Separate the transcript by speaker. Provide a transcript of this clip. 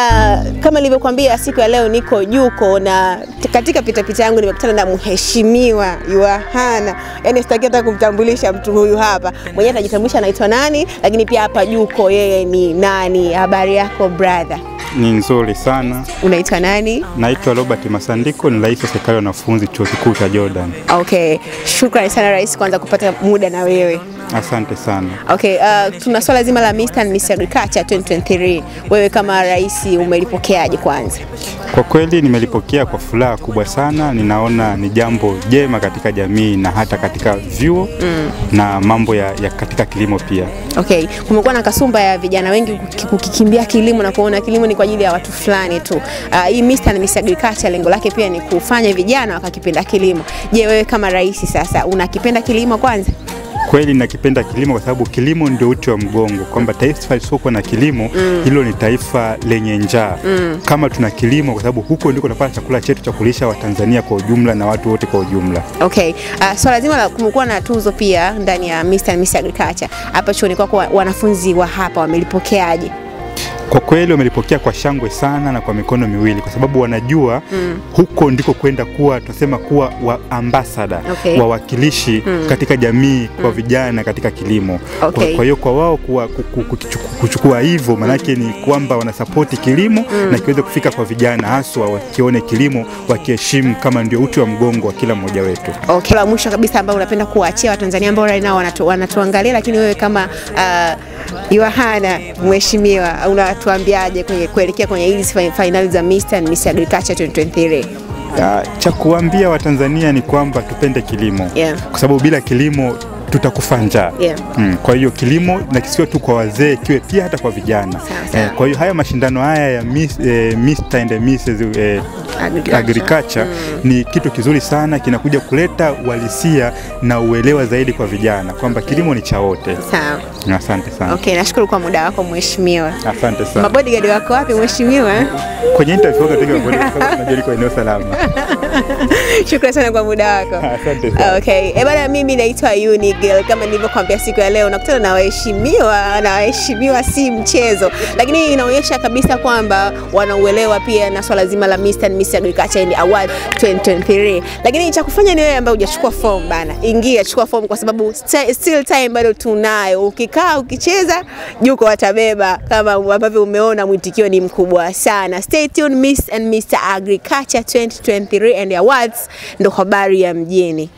Speaker 1: Uh, kama nilivyokuambia siku ya leo niko Juko na katika pitapita yangu nimekutana na mheshimiwa Yohana, yaani sitaki hata kumtambulisha mtu huyu hapa, mwenyewe atajitambulisha anaitwa nani, lakini pia hapa Juko yeye ni nani. Habari yako brother?
Speaker 2: Ni nzuri sana.
Speaker 1: Unaitwa nani?
Speaker 2: Naitwa Robert Masandiko, ni rais wa serikali ya wanafunzi chuo kikuu cha Jordan.
Speaker 1: Okay, shukrani sana rais kwanza kupata muda na wewe.
Speaker 2: Asante sana.
Speaker 1: Okay, uh, tuna swala zima la Mr. and Miss Agriculture 2023. Wewe kama rais umelipokeaje kwanza?
Speaker 2: Kwa kweli nimelipokea kwa furaha kubwa sana. Ninaona ni jambo jema katika jamii na hata katika vyuo mm. na mambo ya, ya katika kilimo pia.
Speaker 1: Okay, kumekuwa na kasumba ya vijana wengi kukikimbia kilimo na kuona kilimo ni kwa ajili ya watu fulani tu. Uh, hii Mr. and Miss Agriculture lengo lake pia ni kufanya vijana wakakipenda kilimo. Je, wewe kama rais sasa unakipenda kilimo kwanza?
Speaker 2: Kweli nakipenda kilimo kwa sababu kilimo ndio uti wa mgongo, kwamba taifa lisiokuwa na kilimo hilo mm. ni taifa lenye njaa. mm. Kama tuna kilimo, kwa sababu huko ndiko tunapata chakula chetu cha kulisha Watanzania kwa ujumla na watu wote kwa ujumla.
Speaker 1: Okay, uh, swala zima la kumekuwa na tuzo pia ndani ya Mr. and Miss Agriculture. Hapa chuoni kwako wa- wanafunzi wa hapa wamelipokeaje?
Speaker 2: Kwa kweli wamelipokea kwa shangwe sana na kwa mikono miwili, kwa sababu wanajua mm. huko ndiko kwenda kuwa tunasema kuwa wa ambasada
Speaker 1: Okay.
Speaker 2: wawakilishi mm. katika jamii kwa mm. vijana katika kilimo.
Speaker 1: Okay.
Speaker 2: Kwa, hiyo kwa wao kuchukua hivyo maanake ni kwamba wanasapoti kilimo mm. na kiweze kufika kwa vijana, haswa wakione kilimo wakiheshimu kama ndio uti wa mgongo wa kila mmoja wetu.
Speaker 1: Okay, la mwisho kabisa ambao unapenda kuwaachia Watanzania ambao right now wanatu, wanatuangalia, lakini wewe kama uh, Yohana mheshimiwa, unatuambiaje kwenye kuelekea kwenye hizi fainali finali za Mr. and Miss Agriculture 2023?
Speaker 2: Uh, cha kuambia Watanzania ni kwamba tupende kilimo
Speaker 1: Yeah.
Speaker 2: kwa sababu bila kilimo tutakufa njaa.
Speaker 1: Yeah.
Speaker 2: Mm, kwa hiyo kilimo na kisiwe tu kwa wazee, kiwe pia hata kwa vijana.
Speaker 1: sa, sa.
Speaker 2: Eh, kwa hiyo haya mashindano haya ya Miss, eh, Mr. and Mrs. Eh,
Speaker 1: Agriculture.
Speaker 2: agriculture mm. ni kitu kizuri sana, kinakuja kuleta uhalisia na uelewa zaidi kwa vijana kwamba okay. kilimo ni cha wote.
Speaker 1: Sawa.
Speaker 2: Asante sana.
Speaker 1: Okay, nashukuru kwa muda wako mheshimiwa.
Speaker 2: Asante sana.
Speaker 1: Mabodyguard wako wapi mheshimiwa?
Speaker 2: Kwenye interview katika unajua kwa eneo salama.
Speaker 1: Shukrani sana kwa muda wako.
Speaker 2: Asante sana.
Speaker 1: Okay. E bana, mimi naitwa Unigirl. Kama nilivyokuambia siku ya leo nakutana na waheshimiwa na waheshimiwa si mchezo, lakini inaonyesha kabisa kwamba wanauelewa pia na swala zima la Mr. Miss Agriculture and Award 2023. Lakini cha kufanya ni wewe ambaye hujachukua form bana, ingia chukua form kwa sababu sti- still time bado tunayo. Ukikaa ukicheza, Juko watabeba kama ambavyo umeona, mwitikio ni mkubwa sana. Stay tuned, Miss and Mr. Agriculture 2023 and Awards ndo habari ya mjini.